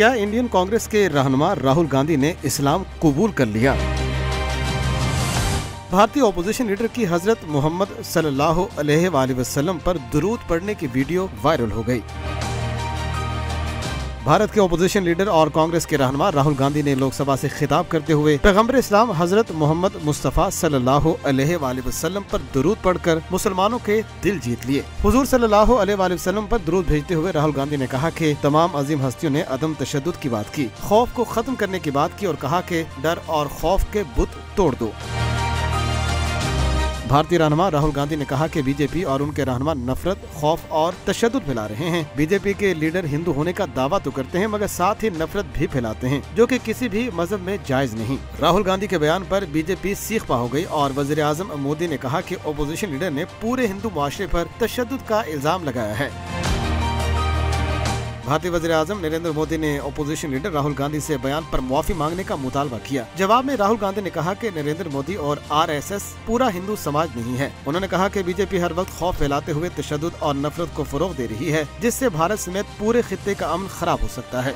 क्या इंडियन कांग्रेस के रहनुमा राहुल गांधी ने इस्लाम कबूल कर लिया भारतीय ओपोजिशन लीडर की हज़रत मोहम्मद सल्लल्लाहु अलैहि वसल्लम पर दुरूद पढ़ने की वीडियो वायरल हो गई। भारत के ओपोजिशन लीडर और कांग्रेस के रहनुमा राहुल गांधी ने लोकसभा से खिताब करते हुए पैगंबर इस्लाम हज़रत मोहम्मद मुस्तफ़ा सल्लल्लाहु अलैहि वसल्लम पर दुरूद पढ़कर मुसलमानों के दिल जीत लिए। हुजूर सल्लल्लाहु अलैहि वसल्लम पर दुरूद भेजते हुए राहुल गांधी ने कहा कि तमाम अजीम हस्तियों ने अदम तशद की बात की। खौफ को खत्म करने की बात की और कहा कि डर और खौफ के बुत तोड़ दो। भारतीय रहनमा राहुल गांधी ने कहा कि बीजेपी और उनके रहनमा नफरत, खौफ और तशद फैला रहे हैं। बीजेपी के लीडर हिंदू होने का दावा तो करते हैं, मगर साथ ही नफरत भी फैलाते हैं, जो कि किसी भी मज़हब में जायज़ नहीं। राहुल गांधी के बयान पर बीजेपी सीख पा हो गई और वज़ीर मोदी ने कहा कि ओपोजिशन लीडर ने पूरे हिंदू माशरे आरोप तशद का इल्ज़ाम लगाया है। भारतीय वजी आज़म नरेंद्र मोदी ने अपोजिशन लीडर राहुल गांधी से बयान पर मुआफी मांगने का मुतालबा किया। जवाब में राहुल गांधी ने कहा कि नरेंद्र मोदी और आरएसएस पूरा हिंदू समाज नहीं है। उन्होंने कहा कि बीजेपी हर वक्त खौफ फैलाते हुए तशद और नफरत को फरोग दे रही है, जिससे भारत समेत पूरे खत्े का अमन खराब हो सकता है।